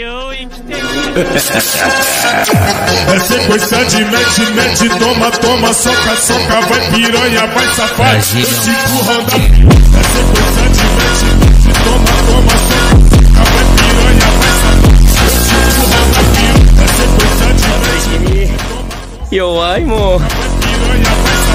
É sequência de mete, mete, toma, toma, soca, soca, vai piranha, vai safado, te empurrando. É sequência de mete, mete, toma, toma, soca, soca, vai piranha, vai safado, te empurrando. É sequência de mete, toma, toma, soca, vai piranha, vai safar.